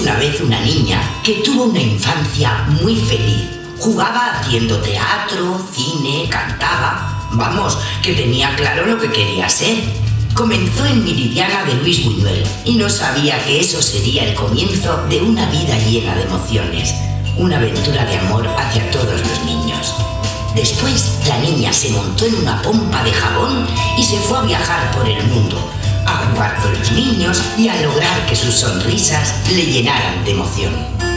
Una vez una niña que tuvo una infancia muy feliz. Jugaba haciendo teatro, cine, cantaba. Vamos, que tenía claro lo que quería ser. Comenzó en Miridiana de Luis Buñuel y no sabía que eso sería el comienzo de una vida llena de emociones, una aventura de amor hacia todos los niños. Después, la niña se montó en una pompa de jabón y se fue a viajar por el mundo, a jugar con los niños y a lograr que sus sonrisas le llenaran de emoción.